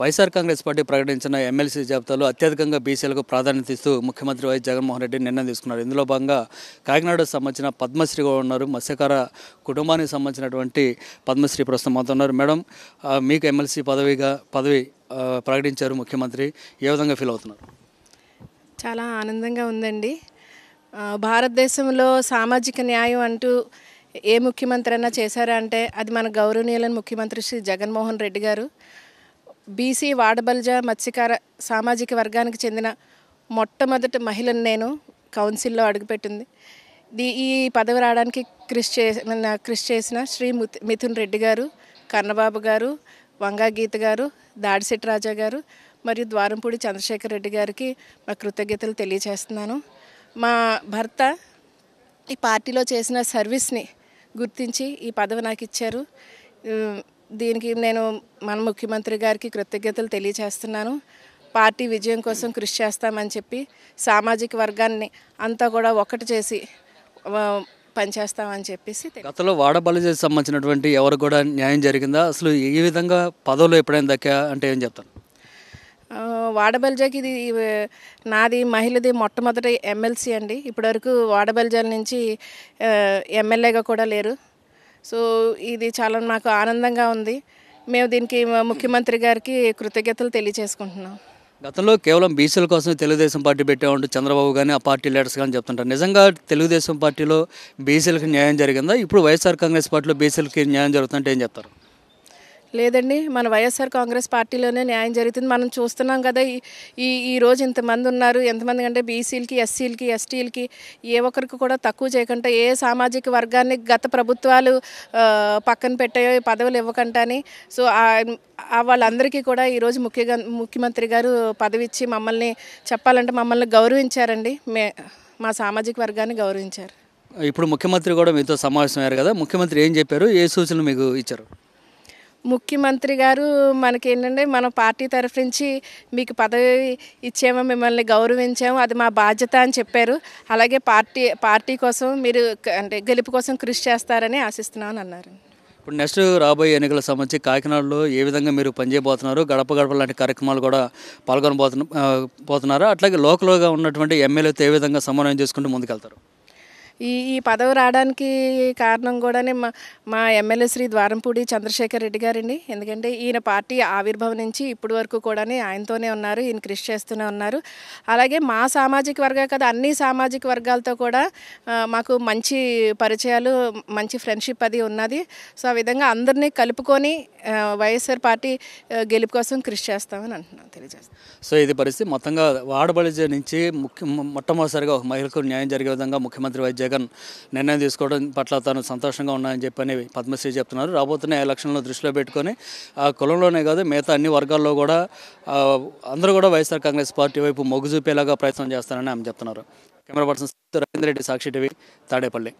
YSR Congress party ప్రకటించిన MLC జాబితాలో అత్యధికంగా బీసీలకు ప్రాధాన్యత ఇస్తూ ముఖ్యమంత్రి వైఎస్ జగన్మోహన్ రెడ్డి నిర్ణయం తీసుకున్నారు. ఇందులో భాగంగా కాకినాడకు సంబంధించిన పద్మశ్రీ కూడా ఉన్నారు. మత్స్యకార కుటుంబానికి సంబంధించినటువంటి పద్మశ్రీ ప్రస్తుతం అవుతున్నారు మేడం మీకు ఎమ్మెల్సీ పదవిగా పదవి ప్రకటించారు ముఖ్యమంత్రి. ఏ విధంగా ఫీల్ అవుతున్నారు? చాలా ఆనందంగా ఉందండి. భారతదేశంలో సామాజిక న్యాయం అంటూ ఏ ముఖ్యమంత్రి అయినా చేశారా అంటే అది మన గౌరవనీయులైన ముఖ్యమంత్రి శ్రీ జగన్మోహన్ రెడ్డి గారు. బీసీ వాడబల్జ మత్స్యకార సామాజిక వర్గానికి చెందిన మొట్టమొదటి మహిళను నేను కౌన్సిల్లో అడుగుపెట్టింది. దీ ఈ పదవి రావడానికి కృషి చే కృషి చేసిన శ్రీ మిథున్ రెడ్డి గారు కన్నబాబు గారు వంగా గీత గారు దాడిశెట్టి రాజా గారు మరియు ద్వారంపూడి చంద్రశేఖర్ రెడ్డి గారికి మా కృతజ్ఞతలు తెలియజేస్తున్నాను. మా భర్త ఈ పార్టీలో చేసిన సర్వీస్ని గుర్తించి ఈ పదవి నాకు ఇచ్చారు. దీనికి నేను మన ముఖ్యమంత్రి గారికి కృతజ్ఞతలు తెలియజేస్తున్నాను పార్టీ విజయం కోసం కృషి చేస్తామని చెప్పి సామాజిక వర్గాన్ని అంతా కూడా ఒకటి చేసి పనిచేస్తామని చెప్పేసి తెలి- గతంలో వాడబలిజకి సంబంధించినటువంటి ఎవరు కూడా న్యాయం జరిగిందా? అసలు ఈ విధంగా పదవులు ఎప్పుడైనా దక్కా అంటే ఏం చెప్తాను వాడబల్జాకి ఇది నాది మహిళది మొట్టమొదటి ఎమ్మెల్సీ అండి. ఇప్పటివరకు వాడబల్జాల నుంచి ఎమ్మెల్యేగా కూడా లేరు. సో ఇది చాలా నాకు ఆనందంగా ఉంది. మేము దీనికి ముఖ్యమంత్రి గారికి కృతజ్ఞతలు తెలియజేసుకుంటున్నాం. గతంలో కేవలం బీసీల కోసం తెలుగుదేశం పార్టీ పెట్టామంటూ చంద్రబాబు కానీ ఆ పార్టీ లీడర్స్ కానీ చెప్తుంటారు. నిజంగా తెలుగుదేశం పార్టీలో బీసీలకు న్యాయం జరిగిందా? ఇప్పుడు వైఎస్ఆర్ కాంగ్రెస్ పార్టీలో బీసీలకి న్యాయం జరుగుతుంటే ఏం చెప్తారు? లేదండి మన వైఎస్ఆర్ కాంగ్రెస్ పార్టీలోనే న్యాయం జరుగుతుంది. మనం చూస్తున్నాం కదా ఈ- ఈ ఈ రోజు ఇంతమంది ఉన్నారు. ఎంతమంది అంటే బీసీలకి ఎస్సీలకి ఎస్టీలకి ఏ ఒక్కరికి కూడా తక్కువ చేయకుండా ఏ సామాజిక వర్గాన్ని గత ప్రభుత్వాలు పక్కన పెట్టాయో పదవులు ఇవ్వకుండా అని. సో వాళ్ళందరికీ కూడా ఈరోజు ముఖ్య ముఖ్యమంత్రి గారు పదవి ఇచ్చి మమ్మల్ని చెప్పాలంటే మమ్మల్ని గౌరవించారండి. మే మా సామాజిక వర్గాన్ని గౌరవించారు. ఇప్పుడు ముఖ్యమంత్రి కూడా మీతో సమావేశం అయ్యారు కదా ముఖ్యమంత్రి ఏం చెప్పారు ఏ సూచనలు మీకు ఇచ్చారు? ముఖ్యమంత్రి గారు మనకి ఏంటంటే మన పార్టీ తరఫు నుంచి మీకు పదవి ఇచ్చాము మిమ్మల్ని గౌరవించాము అది మా బాధ్యత అని చెప్పారు. అలాగే పార్టీ పార్టీ కోసం మీరు అంటే గెలుపు కోసం కృషి చేస్తారని ఆశిస్తున్నాను అన్నారు. ఇప్పుడు నెక్స్ట్ రాబోయే ఎన్నికల సంబంధించి కాకినాడలో ఏ విధంగా మీరు పనిచేయబోతున్నారు? గడప గడప లాంటి కార్యక్రమాలు కూడా పాల్గొనబోతున్న పోతున్నారు. అట్లాగే లోకల్గా ఉన్నటువంటి ఎమ్మెల్యేతో ఏ విధంగా సమన్వయం చేసుకుంటూ ముందుకెళ్తారు? ఈ ఈ పదవి రావడానికి కారణం కూడానే మా మా ఎమ్మెల్యే శ్రీ ద్వారంపూడి చంద్రశేఖర్ రెడ్డి గారండి. ఎందుకంటే ఈయన పార్టీ ఆవిర్భావం నుంచి ఇప్పటి వరకు కూడానే ఆయనతోనే ఉన్నారు ఈయన కృషి చేస్తూనే ఉన్నారు. అలాగే మా సామాజిక వర్గా కదా అన్ని సామాజిక వర్గాలతో కూడా మాకు మంచి పరిచయాలు మంచి ఫ్రెండ్షిప్ అది ఉన్నది. సో ఆ విధంగా అందరినీ కలుపుకొని వైఎస్ఆర్ పార్టీ గెలుపు కోసం కృషి చేస్తామని అంటున్నాను తెలియజేస్తాను. సో ఇది పరిస్థితి మొత్తంగా వాడబడి నుంచి ముఖ్య మొట్టమొదటిసారిగా మహిళకు న్యాయం జరిగే విధంగా ముఖ్యమంత్రి వైద్య జగన్ నిర్ణయం తీసుకోవడం పట్ల తాను సంతోషంగా ఉన్నాయని చెప్పని పద్మశ్రీ చెప్తున్నారు. రాబోతున్న ఎలక్షన్లో దృష్టిలో పెట్టుకొని ఆ కులంలోనే కాదు మిగతా అన్ని వర్గాల్లో కూడా అందరూ కూడా వైఎస్ఆర్ కాంగ్రెస్ పార్టీ వైపు మొగ్గు చూపేలాగా ప్రయత్నం చేస్తానని ఆమె చెప్తున్నారు. Camera person Ravindra Reddy Sakshi TV Tadepalli.